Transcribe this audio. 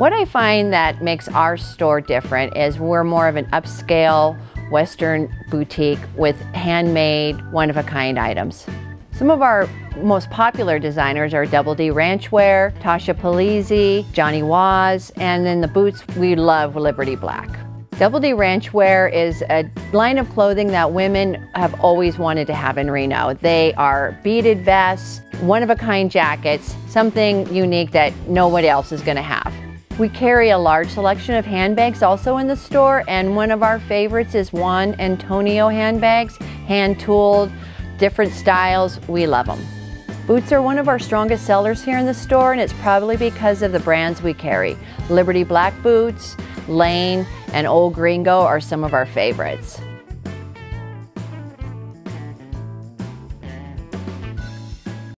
What I find that makes our store different is we're more of an upscale Western boutique with handmade, one-of-a-kind items. Some of our most popular designers are Double D Ranchwear, Tasha Polizzi, Johnny Was, and then the boots, we love Liberty Black. Double D Ranchwear is a line of clothing that women have always wanted to have in Reno. They are beaded vests, one-of-a-kind jackets, something unique that nobody else is gonna have. We carry a large selection of handbags also in the store, and one of our favorites is Juan Antonio handbags, hand-tooled, different styles. We love them. Boots are one of our strongest sellers here in the store, and it's probably because of the brands we carry. Liberty Black Boots, Lane, and Old Gringo are some of our favorites.